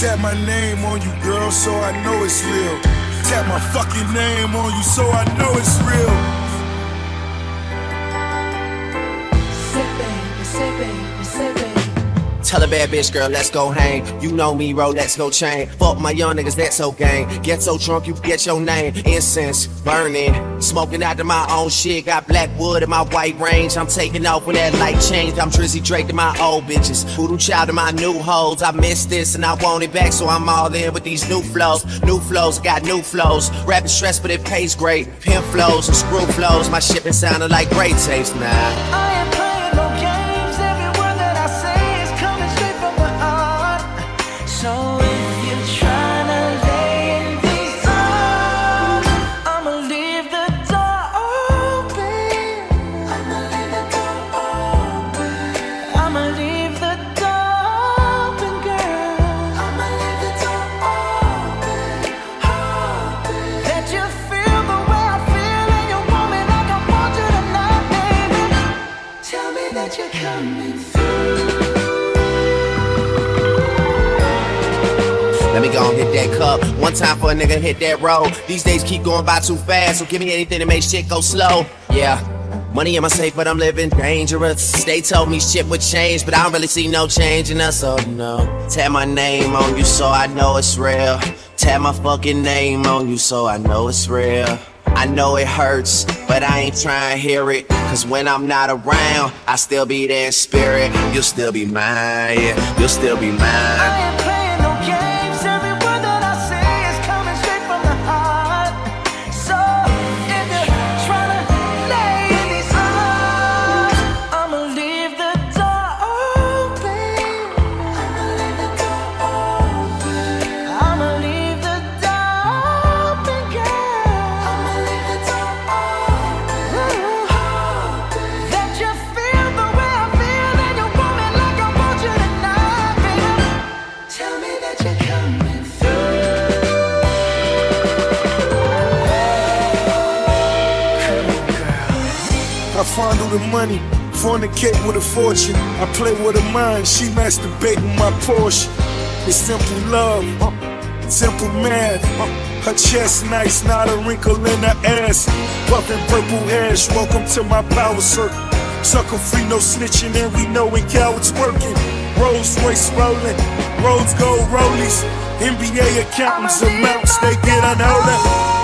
Tap my name on you, girl, so I know it's real. Tap my fucking name on you, so I know it's real. Tell a bad bitch, girl, let's go hang. You know me, bro, let's go chain. Fuck my young niggas, that's so gang. Get so drunk, you forget your name. Incense burning, smoking out of my own shit. Got black wood in my white range. I'm taking off when that light change. I'm Drizzy Drake to my old bitches. Voodoo child to my new hoes. I miss this and I want it back, so I'm all in with these new flows. New flows, got new flows. Rapping stress, but it pays great. Pimp flows and screw flows. My shit been sounding like great taste now. Oh, I So Let me go and hit that cup. One time for a nigga hit that road. These days keep going by too fast, so give me anything to make shit go slow. Yeah. Money in my safe, but I'm living dangerous. They told me shit would change, but I don't really see no change in us, so no. Tap my name on you so I know it's real. Tap my fucking name on you so I know it's real. I know it hurts, but I ain't trying to hear it. Cause when I'm not around, I still be there in spirit. You'll still be mine, yeah. You'll still be mine. Oh, I fondle the money, fornicate with a fortune. I play with her mind, she masturbating my Porsche. It's simple love, simple math. Her chest nice, not a wrinkle in her ass. Puffin' purple hash, welcome to my power circle. Sucker free, no snitching, and we know when cowards working. Rolls Royce rolling, roads gold rollies. NBA accountants, amounts they get unholy.